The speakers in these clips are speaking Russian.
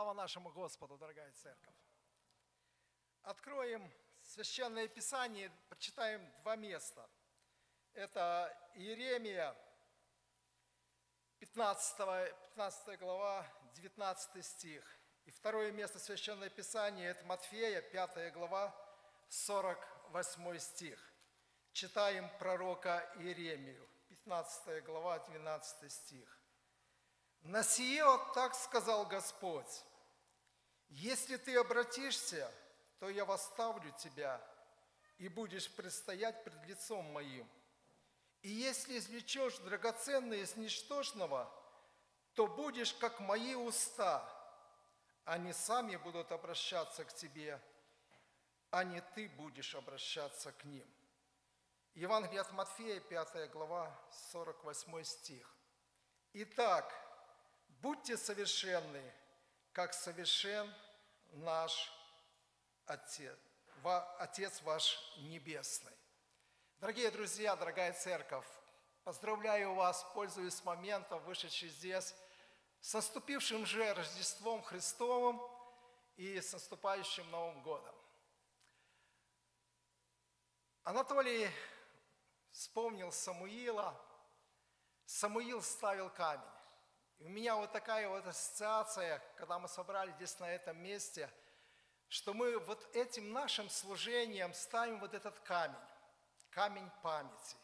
Слава нашему Господу, дорогая церковь. Откроем Священное Писание, прочитаем два места. Это Иеремия, 15, 15 глава, 19 стих. И второе место Священное Писание – это Матфея, 5 глава, 48 стих. Читаем пророка Иеремию, 15 глава, 12 стих. На сие так сказал Господь, если ты обратишься, то я восставлю тебя, и будешь предстоять пред лицом моим. И если извлечешь драгоценное из ничтожного, то будешь как мои уста, они сами будут обращаться к тебе, а не ты будешь обращаться к ним. Евангелие от Матфея, 5 глава, 48 стих. Итак, Будьте совершенны, как совершен наш Отец, Отец ваш Небесный. Дорогие друзья, дорогая церковь, поздравляю вас, пользуясь моментом, вышедший здесь, с наступившим же Рождеством Христовым и с наступающим Новым годом. Анатолий вспомнил Самуила. Самуил ставил камень. И у меня вот такая вот ассоциация, когда мы собрались здесь на этом месте, что мы вот этим нашим служением ставим вот этот камень, камень памяти,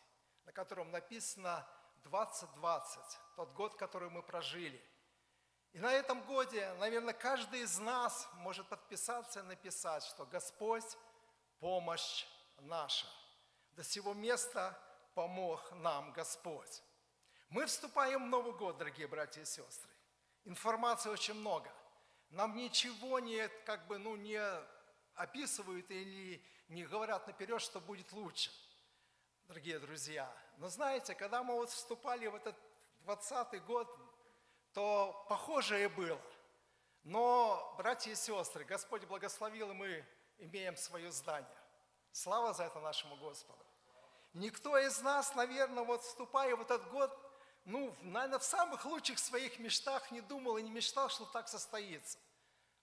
на котором написано 2020, тот год, который мы прожили. И на этом годе, наверное, каждый из нас может подписаться и написать, что Господь – помощь наша. До сего места помог нам Господь. Мы вступаем в Новый год, дорогие братья и сестры. Информации очень много. Нам ничего не, как бы, ну, не описывают или не говорят наперед, что будет лучше, дорогие друзья. Но знаете, когда мы вот вступали в этот 20 год, то похожее было. Но, братья и сестры, Господь благословил, и мы имеем свое здание. Слава за это нашему Господу. Никто из нас, наверное, вот вступая в этот год, ну, наверное, в самых лучших своих мечтах не думал и не мечтал, что так состоится.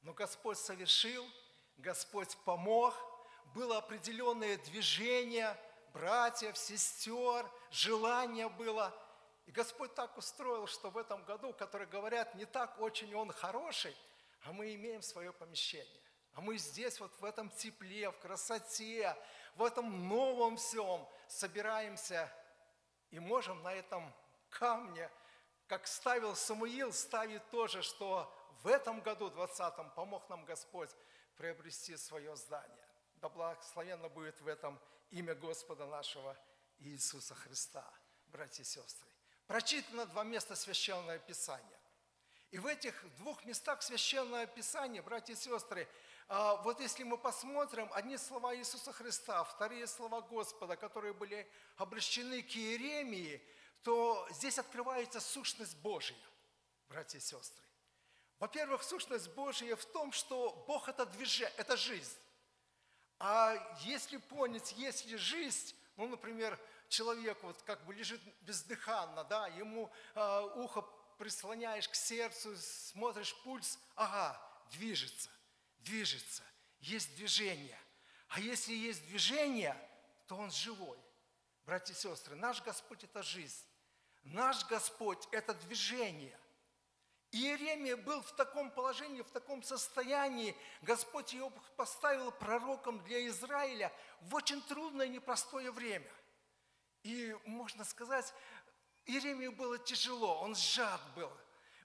Но Господь совершил, Господь помог, было определенное движение братьев, сестер, желание было. И Господь так устроил, что в этом году, которые говорят, не так очень он хороший, а мы имеем свое помещение. А мы здесь вот в этом тепле, в красоте, в этом новом всем собираемся и можем на этом камня, как ставил Самуил, ставит тоже, что в этом году, 20-м, помог нам Господь приобрести свое здание. Да благословенно будет в этом имя Господа нашего Иисуса Христа, братья и сестры. Прочитано два места Священного Писания. И в этих двух местах Священного Писания, братья и сестры, а, вот если мы посмотрим, одни слова Иисуса Христа, вторые слова Господа, которые были обращены к Иеремии, то здесь открывается сущность Божья, братья и сестры. Во-первых, сущность Божья в том, что Бог – это движение, это жизнь. А если понять, если жизнь, ну, например, человек вот как бы лежит бездыханно, да, ему э, ухо прислоняешь к сердцу, смотришь пульс, ага, движется, движется, есть движение. А если есть движение, то он живой. Братья и сестры, наш Господь – это жизнь. Наш Господь – это движение. Иеремия был в таком положении, в таком состоянии. Господь его поставил пророком для Израиля в очень трудное, непростое время. И, можно сказать, Иеремию было тяжело, он сжат был.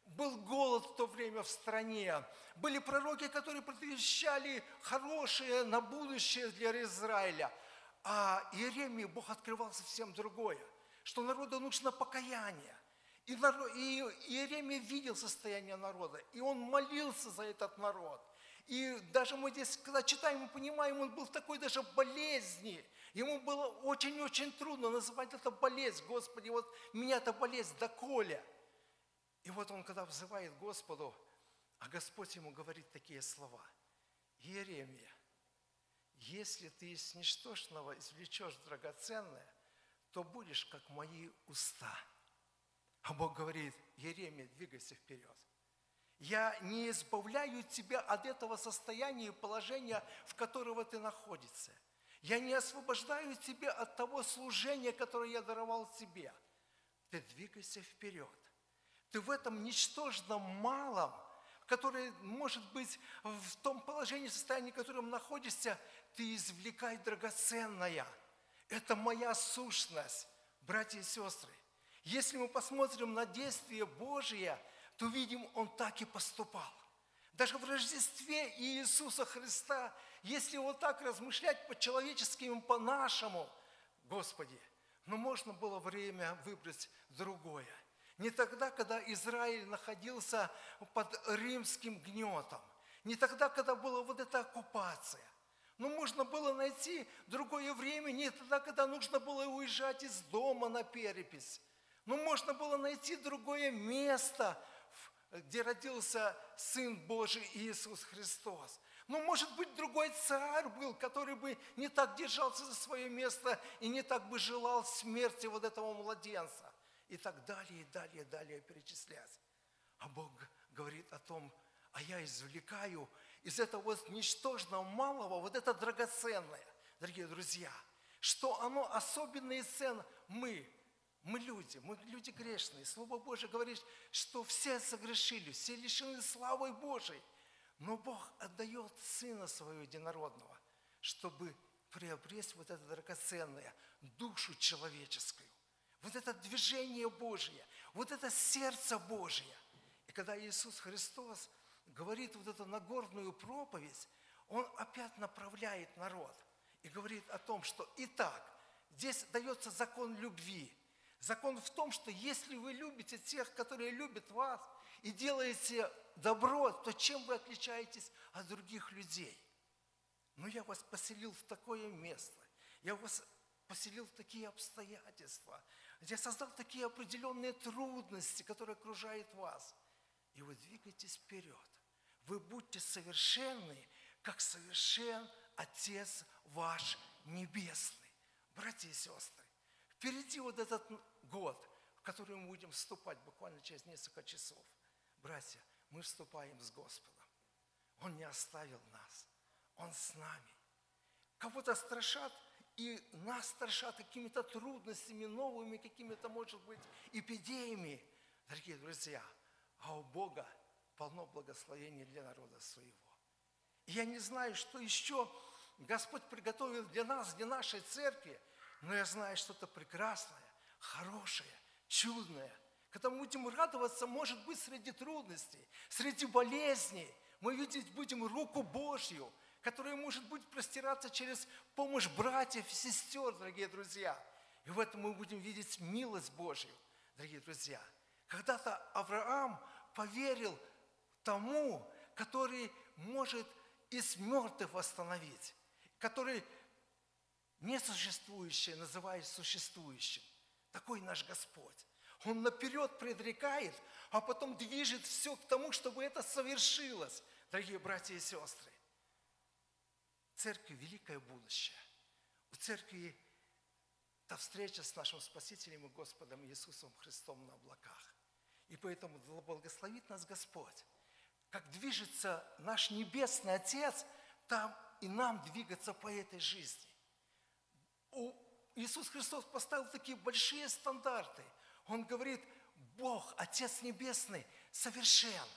Был голод в то время в стране. Были пророки, которые предвещали хорошее на будущее для Израиля. А Иеремии Бог открывал совсем другое – что народу нужно покаяние. И, Иеремия видел состояние народа, и он молился за этот народ. И даже мы здесь, когда читаем, мы понимаем, он был в такой даже болезни. Ему было очень-очень трудно называть это болезнь. Господи, вот меня эта болезнь доколе. И вот он, когда взывает Господу, а Господь ему говорит такие слова. Иеремия, если ты из ничтожного извлечешь драгоценное, то будешь как мои уста. А Бог говорит, Еремия, двигайся вперед. Я не избавляю тебя от этого состояния и положения, в которого ты находишься. Я не освобождаю тебя от того служения, которое я даровал тебе. Ты двигайся вперед. Ты в этом ничтожном малом, которое может быть в том положении, состоянии, в котором находишься, ты извлекай драгоценное. Это моя сущность, братья и сестры. Если мы посмотрим на действие Божие, то видим, Он так и поступал. Даже в Рождестве Иисуса Христа, если вот так размышлять по-человечески, по-нашему, Господи, но можно было время выбрать другое. Не тогда, когда Израиль находился под римским гнетом. Не тогда, когда была вот оккупация. Но можно было найти другое время, не тогда, когда нужно было уезжать из дома на перепись. Но можно было найти другое место, где родился Сын Божий Иисус Христос. Ну, может быть, другой царь был, который бы не так держался за свое место и не так бы желал смерти вот этого младенца. И так далее, и далее, и далее перечислять. А Бог говорит о том, а я извлекаю из этого вот ничтожного малого вот это драгоценное, дорогие друзья, что оно особенное и ценно. Мы, мы люди, мы люди грешные. Слово Божье говорит, что все согрешили, все лишены славы Божией. Но Бог отдает Сына Своего Единородного, чтобы приобрести вот это драгоценное, душу человеческую, вот это движение Божье, вот это сердце Божье. И когда Иисус Христос говорит вот эту Нагорную проповедь, Он опять направляет народ и говорит о том, что итак, здесь дается закон любви. Закон в том, что если вы любите тех, которые любят вас, и делаете добро, то чем вы отличаетесь от других людей? Ну, я вас поселил в такое место, я вас поселил в такие обстоятельства, я создал такие определенные трудности, которые окружают вас. И вы двигаетесь вперед. Вы будьте совершенны, как совершен Отец ваш Небесный. Братья и сестры, впереди вот этот год, в который мы будем вступать буквально через несколько часов. Братья, мы вступаем с Господом. Он не оставил нас. Он с нами. Кого-то страшат, и нас страшат какими-то трудностями, новыми какими-то, может быть, эпидемиями. Дорогие друзья, а у Бога полно благословения для народа своего. И я не знаю, что еще Господь приготовил для нас, для нашей церкви, но я знаю что-то прекрасное, хорошее, чудное – мы будем радоваться, может быть, среди трудностей, среди болезней, мы видеть будем руку Божью, которая может быть простираться через помощь братьев и сестер, дорогие друзья. И в этом мы будем видеть милость Божью, дорогие друзья. Когда-то Авраам поверил тому, который может из мертвых восстановить, который несуществующее называет существующим. Такой наш Господь. Он наперед предрекает, а потом движет все к тому, чтобы это совершилось, дорогие братья и сестры. Церкви великое будущее. У церкви та встреча с нашим Спасителем и Господом Иисусом Христом на облаках. И поэтому благословит нас Господь. Как движется наш Небесный Отец, там и нам двигаться по этой жизни. У Иисус Христос поставил такие большие стандарты – он говорит, Бог, Отец Небесный, совершен.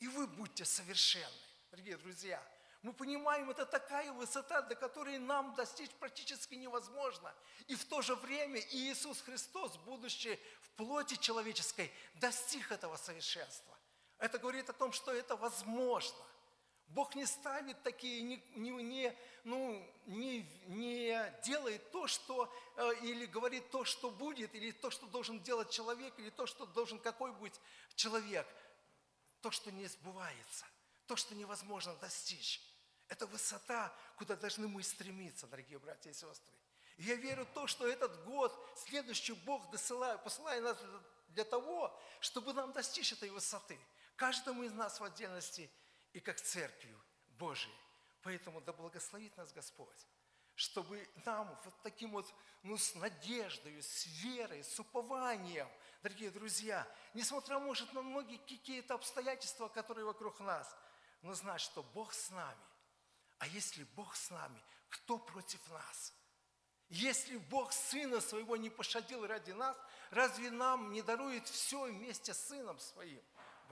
И вы будьте совершенны, дорогие друзья. Мы понимаем, это такая высота, до которой нам достичь практически невозможно. И в то же время Иисус Христос, будучи в плоти человеческой, достиг этого совершенства. Это говорит о том, что это возможно. Бог не ставит такие, не, не, ну, не, не делает то, что, э, или говорит то, что будет, или то, что должен делать человек, или то, что должен какой быть человек. То, что не сбывается, то, что невозможно достичь. Это высота, куда должны мы стремиться, дорогие братья и сестры. Я верю в то, что этот год, следующий Бог досылает, посылает нас для того, чтобы нам достичь этой высоты. Каждому из нас в отдельности – и как церковью Божией. Поэтому да благословит нас Господь, чтобы нам вот таким вот, ну, с надеждой, с верой, с упованием, дорогие друзья, несмотря, может, на многие какие-то обстоятельства, которые вокруг нас, но знать, что Бог с нами. А если Бог с нами, кто против нас? Если Бог Сына Своего не пощадил ради нас, разве нам не дарует все вместе с Сыном Своим?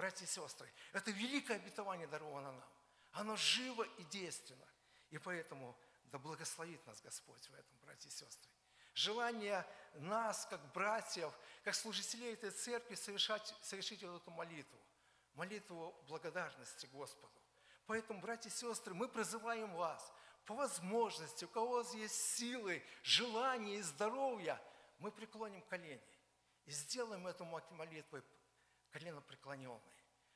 Братья и сестры, это великое обетование даровано нам. Оно живо и действенно. И поэтому да благословит нас Господь в этом, братья и сестры. Желание нас, как братьев, как служителей этой церкви, совершать, совершить вот эту молитву. Молитву благодарности Господу. Поэтому, братья и сестры, мы призываем вас, по возможности, у кого есть силы, желание и здоровье, мы преклоним колени и сделаем эту молитву колено преклоненное.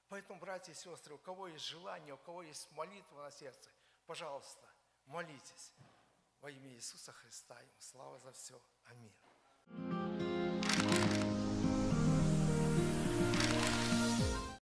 Поэтому, братья и сестры, у кого есть желание, у кого есть молитва на сердце, пожалуйста, молитесь во имя Иисуса Христа. Ему слава за все. Аминь.